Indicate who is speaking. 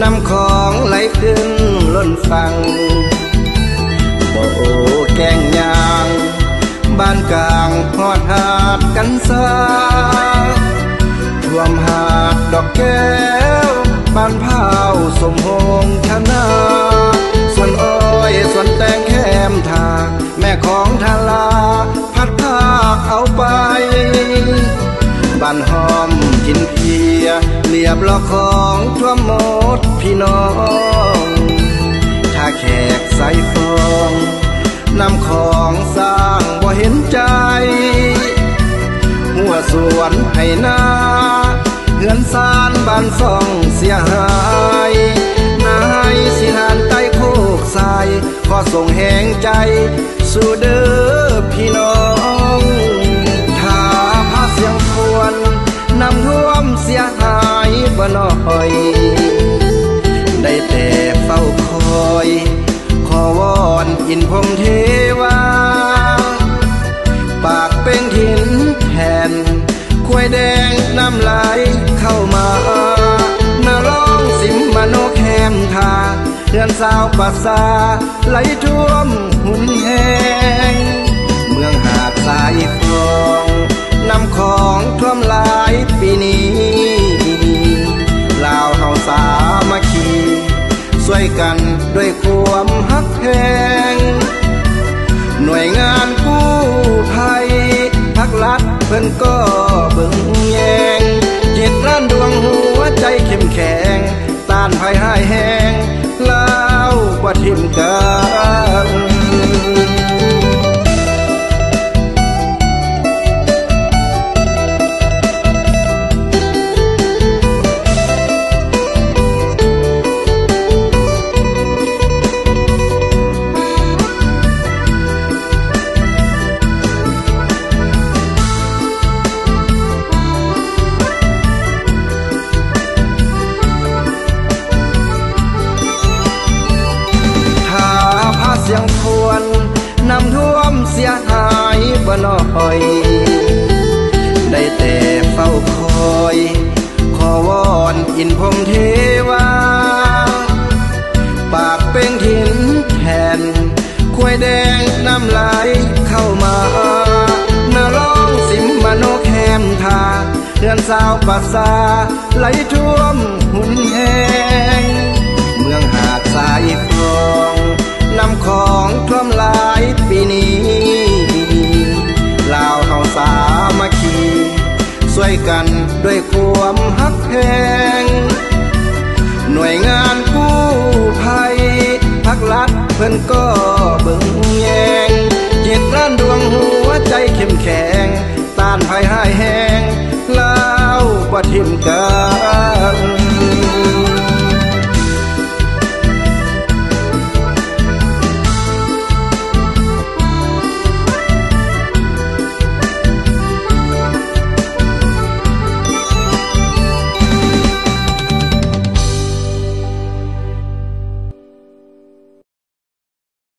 Speaker 1: น้ำของไหลขึ้นล้นฟังบ่โอแกงยาง บ้านกลางหอดหาดกันซาท่วมหาดดอกแก้ว บ้านเผาสมโฮงชนะส่วนอ้อยส่วนแตงแคมทา แม่ของทาลา พัดภาคเอาไปบ้านหอ เรียบละของทั่วหมดพี่น้อง ถ้าแขกใส่ฟองนำของสร้างบ่เห็นใจ หัวสวนให้นาเหือนซานบ้านซ่องเสียหายนายสิหานใต้โคกทรายขอส่งแหงใจ สู่เด้อ อินพงเทวา ปากเป็นหินแผ่นควยแดงน้ำไหลเข้ามานาร้องสิมมโนแคมทาเรือนสาวปัสสาไหลท่วมหุ่นแหง ด้วยความฮักแพงหน่วยงานกู้ภัยพักรัดเพิ่นก็เบิ่งแยงจิตร้านดวงหัวใจเข้มแข็งต้านภัยหายแหงลาวกว่าทิมกันายบ่น้อย ได้แต่เฝ้าคอย ขอวอนอินพรหมเทวา ปากเป็นหินแผ่นควยแดงน้ำไหลเข้ามานาร้องสิมมโนแคมทาเรือนสาวปัสสาไหลท่วมหุ่นแหงเมืองหาดสายคลองน้ำขอ วยกันด้วยความฮักแพงหน่วยงานกู้ภัยพักรัฐเพิ่นก็เบิ่งแยงจิตร้านดวงหัวใจเข้มแข็งต้านภัยหายแหงลาวกว่าทิมกัน